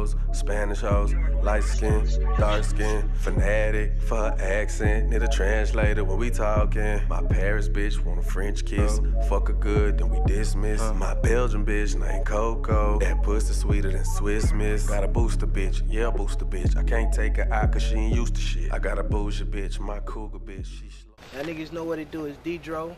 hoes, Spanish hoes, light skin, dark skin, fanatic for her accent. Need a translator when we talking. My Paris bitch want a French kiss. Fuck her good, then we dismiss. My Belgian bitch named Coco. That pussy sweeter than Swiss Miss. Got a booster bitch, yeah, booster bitch. I can't take her out cause she ain't used to shit. I got a bougie bitch, my cougar bitch. She slow. Y'all niggas know what it do. It's Dee Dro,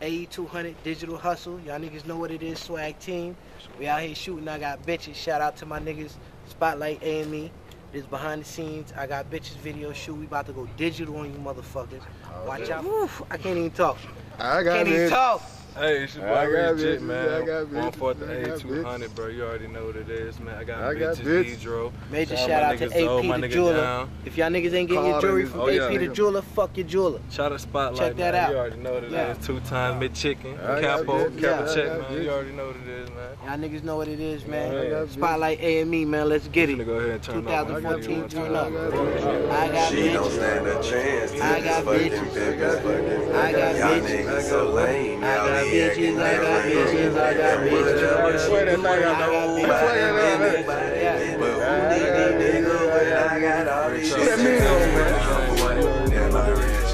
AE200 Digital Hustle. Y'all niggas know what it is. Swag Team. We out here shooting. I got bitches. Shout out to my niggas. Spotlight AME. This behind the scenes. I got bitches video shoot. We about to go digital on you motherfuckers. Watch out. I can't even talk. I got Can't even talk. Hey, it's your I boy got Legit, bitches, man. I got One bitches, fourth the A200, bro. You already know what it is, man. I got I got bitches, bitches. Major Shout shout out to nigga Zoe, my AP the jeweler. Down. If y'all niggas ain't getting your jewelry from oh, yeah, AP the nigga. jeweler, fuck your jeweler. Shout out Spotlight, Check that man. out. You already know what it is. Yeah. Two times mid chicken, capo, capo check, man. bitches. You already know what it is, man. Y'all niggas know what it is, man. got bitches. Spotlight AME, man. Let's get I'm it. go ahead and turn off 2014, turn up. I got She don't stand a chance I got this bitches. I got Y'all niggas so lame. I got bitches, I got bitches, I got bitches. she Play that thing out there. nobody Play that been out there. nobody Yeah. been but who need me, nigga, when I got all these Put that shit. man. Damn, I rich.